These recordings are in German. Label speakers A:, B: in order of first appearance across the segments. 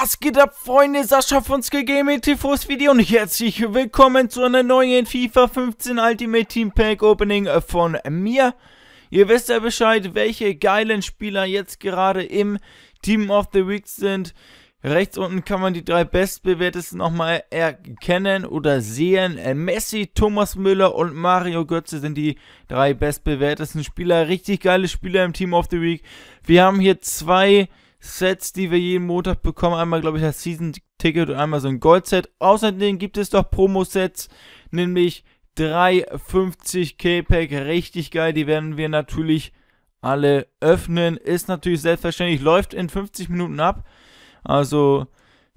A: Was geht ab, Freunde? Sascha von Gaming TVs Video und herzlich willkommen zu einer neuen FIFA 15 Ultimate Team Pack Opening von mir. Ihr wisst ja Bescheid, welche geilen Spieler jetzt gerade im Team of the Week sind. Rechts unten kann man die drei bestbewertesten nochmal erkennen oder sehen. Messi, Thomas Müller und Mario Götze sind die drei bestbewertesten Spieler. Richtig geile Spieler im Team of the Week. Wir haben hier zwei Sets, die wir jeden Montag bekommen. Einmal, glaube ich, das Season-Ticket und einmal so ein Gold-Set. Außerdem gibt es doch Promo-Sets, nämlich 350 K-Pack. Richtig geil. Die werden wir natürlich alle öffnen. Ist natürlich selbstverständlich, läuft in 50 Minuten ab. Also,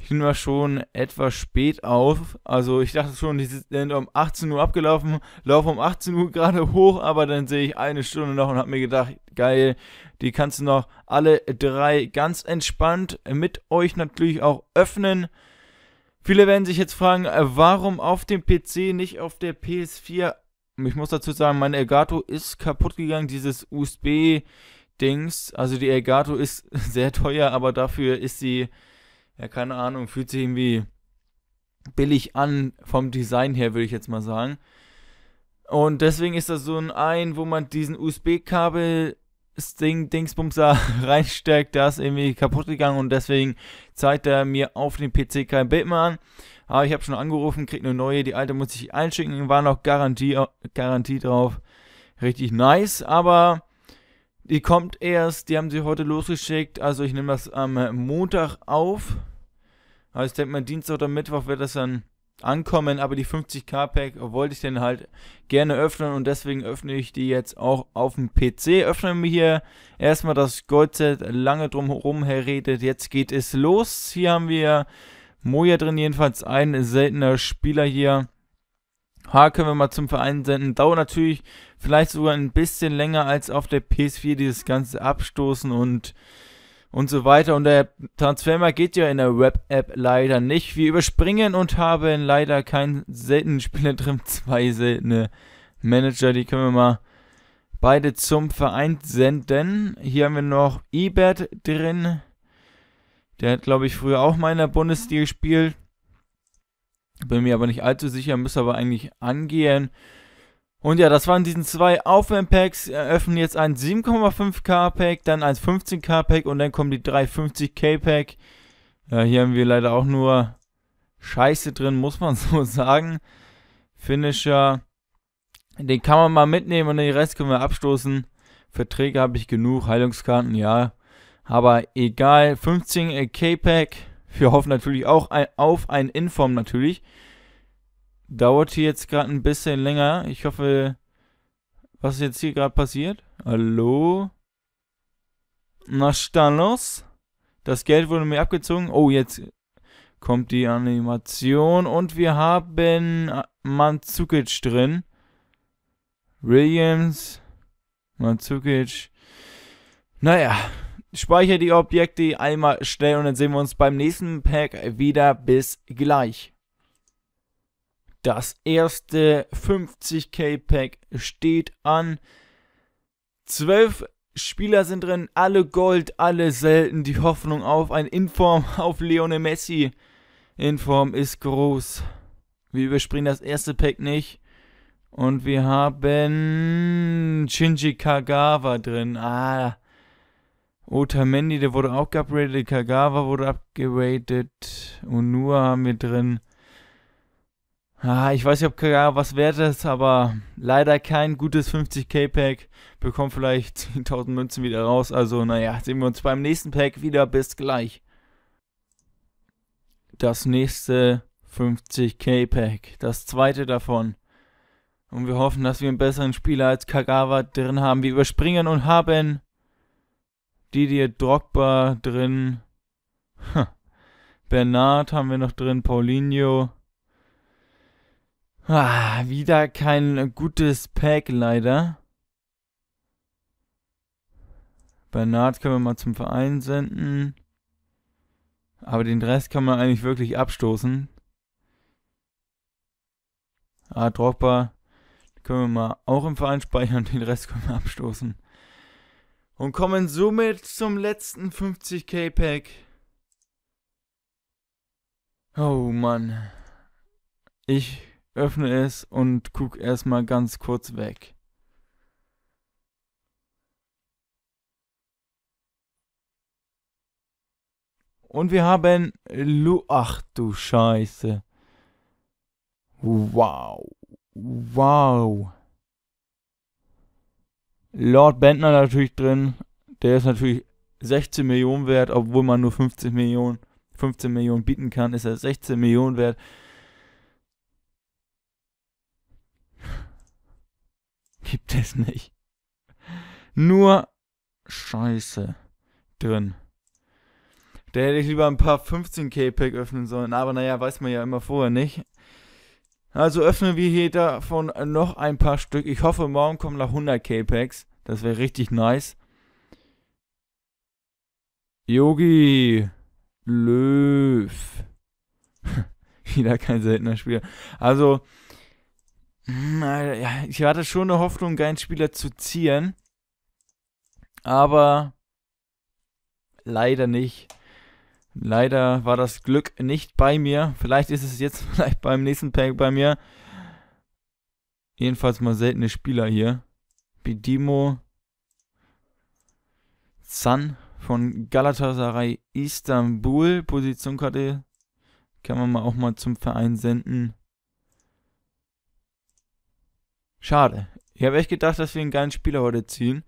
A: ich nehme mal schon etwas spät auf. Also, ich dachte schon, die sind um 18 Uhr abgelaufen, laufe um 18 Uhr gerade hoch, aber dann sehe ich eine Stunde noch und habe mir gedacht, geil, die kannst du noch alle drei ganz entspannt mit euch natürlich auch öffnen. Viele werden sich jetzt fragen, äh, warum auf dem PC, nicht auf der PS4? Ich muss dazu sagen, mein Elgato ist kaputt gegangen, dieses USB-Dings. Also die Elgato ist sehr teuer, aber dafür ist sie, ja keine Ahnung, fühlt sich irgendwie billig an vom Design her, würde ich jetzt mal sagen. Und deswegen ist das so ein ein, wo man diesen USB-Kabel Ding, Dingsbums da reinsteckt, der ist irgendwie kaputt gegangen und deswegen zeigt er mir auf dem PC kein Bild mehr an. Aber ich habe schon angerufen, krieg eine neue, die alte muss ich einschicken, war noch Garantie, Garantie drauf. Richtig nice, aber die kommt erst, die haben sie heute losgeschickt, also ich nehme das am Montag auf. Also ich denke mal Dienstag oder Mittwoch wird das dann ankommen, aber die 50k Pack wollte ich dann halt gerne öffnen und deswegen öffne ich die jetzt auch auf dem PC. Öffnen wir hier erstmal das Goldset, lange drum herum herredet. Jetzt geht es los. Hier haben wir Moja drin, jedenfalls ein seltener Spieler hier. H können wir mal zum Verein senden. Dauert natürlich vielleicht sogar ein bisschen länger als auf der PS4 dieses ganze Abstoßen und und so weiter. Und der Transfermarkt geht ja in der Web-App leider nicht. Wir überspringen und haben leider keinen seltenen Spieler drin. Zwei seltene Manager, die können wir mal beide zum Verein senden. Hier haben wir noch Ebert drin. Der hat, glaube ich, früher auch mal in der Bundesliga gespielt. Bin mir aber nicht allzu sicher, müsste aber eigentlich angehen. Und ja, das waren diesen zwei Aufwärmpacks. Eröffnen jetzt ein 7,5k Pack, dann ein 15k Pack und dann kommen die 350k Pack. Ja, hier haben wir leider auch nur Scheiße drin, muss man so sagen. Finisher, den kann man mal mitnehmen und den Rest können wir abstoßen. Verträge habe ich genug, Heilungskarten, ja. Aber egal, 15k Pack. Wir hoffen natürlich auch ein, auf ein Inform natürlich. Dauert hier jetzt gerade ein bisschen länger. Ich hoffe, was ist jetzt hier gerade passiert? Hallo? Na, Stalos? Das Geld wurde mir abgezogen. Oh, jetzt kommt die Animation. Und wir haben Manzukic drin. Williams. Manzukic. Naja, speichere die Objekte einmal schnell und dann sehen wir uns beim nächsten Pack wieder. Bis gleich. Das erste 50k Pack steht an. Zwölf Spieler sind drin, alle Gold, alle selten. Die Hoffnung auf ein Inform auf Leone Messi. Inform ist groß. Wir überspringen das erste Pack nicht. Und wir haben Shinji Kagawa drin. Ah. Otamendi, der wurde auch geupgradet. Kagawa wurde upgradet. Und nur haben wir drin. Ah, ich weiß nicht, ob Kagawa was wert ist, aber leider kein gutes 50k Pack. Bekommt vielleicht 10.000 Münzen wieder raus. Also, naja, sehen wir uns beim nächsten Pack wieder. Bis gleich. Das nächste 50k Pack. Das zweite davon. Und wir hoffen, dass wir einen besseren Spieler als Kagawa drin haben. Wir überspringen und haben Didier Drogba drin. Bernard haben wir noch drin. Paulinho. Ah, wieder kein gutes Pack leider. Bernard können wir mal zum Verein senden. Aber den Rest kann man eigentlich wirklich abstoßen. Ah, Drogba können wir mal auch im Verein speichern. Den Rest können wir abstoßen. Und kommen somit zum letzten 50k Pack. Oh Mann. Ich öffne es und guck erstmal ganz kurz weg. Und wir haben Lu. Ach du Scheiße. Wow. Wow. Lord Bentner natürlich drin. Der ist natürlich 16 Millionen wert, obwohl man nur 50 Millionen, 15 Millionen bieten kann, ist er 16 Millionen wert. Gibt es nicht. Nur Scheiße drin. Da hätte ich lieber ein paar 15k Pack öffnen sollen, aber naja, weiß man ja immer vorher nicht. Also öffnen wir hier davon noch ein paar Stück. Ich hoffe, morgen kommen noch 100k Packs. Das wäre richtig nice. Yogi Löw. Wieder kein seltener Spieler. Also, ich hatte schon eine Hoffnung, einen Spieler zu ziehen. Aber leider nicht. Leider war das Glück nicht bei mir. Vielleicht ist es jetzt vielleicht beim nächsten Pack bei mir. Jedenfalls mal seltene Spieler hier. Bidimo. Sun von Galatasaray Istanbul. Positionkarte kann man mal auch mal zum Verein senden. Schade. Ich habe echt gedacht, dass wir einen geilen Spieler heute ziehen.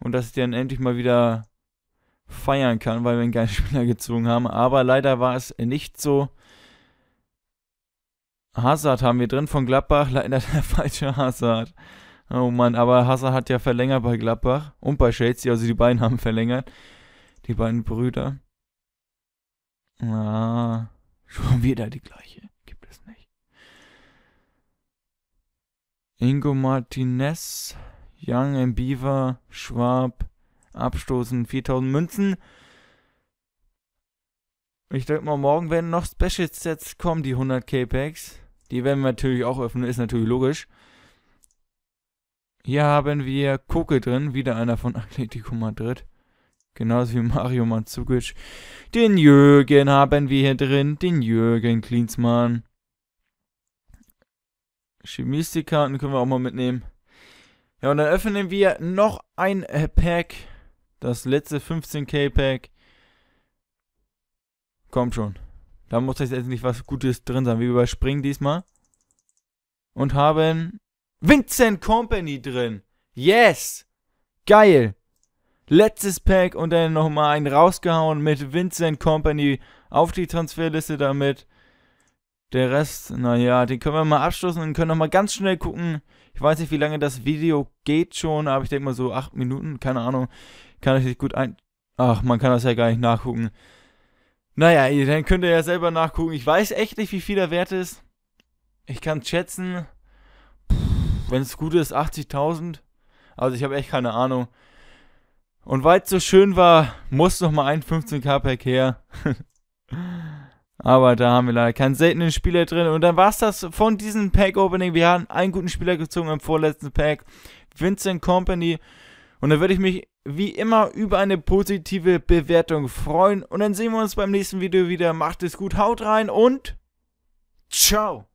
A: Und dass ich dann endlich mal wieder feiern kann, weil wir einen geilen Spieler gezogen haben. Aber leider war es nicht so. Hazard haben wir drin von Gladbach. Leider der falsche Hazard. Oh Mann, aber Hazard hat ja verlängert bei Gladbach und bei Chelsea, also die beiden haben verlängert. Die beiden Brüder. Ah, schon wieder die gleiche. Gibt es nicht. Ingo Martinez, Young Beaver, Schwab, abstoßen, 4000 Münzen. Ich denke mal, morgen werden noch Special Sets kommen, die 100k Packs. Die werden wir natürlich auch öffnen, ist natürlich logisch. Hier haben wir Koke drin, wieder einer von Atletico Madrid. Genauso wie Mario Mandzukic. Den Jürgen haben wir hier drin, den Jürgen Klinsmann. Chemiestikarten können wir auch mal mitnehmen. Ja, und dann öffnen wir noch ein äh, Pack. Das letzte 15k Pack. Kommt schon. Da muss jetzt endlich was Gutes drin sein. Wir überspringen diesmal. Und haben Vincent Company drin. Yes! Geil! Letztes Pack und dann nochmal einen rausgehauen mit Vincent Company auf die Transferliste damit. Der Rest, naja, den können wir mal abschließen und können nochmal ganz schnell gucken. Ich weiß nicht, wie lange das Video geht schon, aber ich denke mal so 8 Minuten, keine Ahnung. Kann ich nicht gut ein. Ach, man kann das ja gar nicht nachgucken. Naja, dann könnt ihr ja selber nachgucken. Ich weiß echt nicht, wie viel der Wert ist. Ich kann schätzen wenn es gut ist, 80.000. Also ich habe echt keine Ahnung. Und weil es so schön war, muss noch mal ein 15k Pack her. Aber da haben wir leider keinen seltenen Spieler drin. Und dann war es das von diesem Pack-Opening. Wir haben einen guten Spieler gezogen im vorletzten Pack. Vincent Company. Und da würde ich mich wie immer über eine positive Bewertung freuen. Und dann sehen wir uns beim nächsten Video wieder. Macht es gut, haut rein und ciao.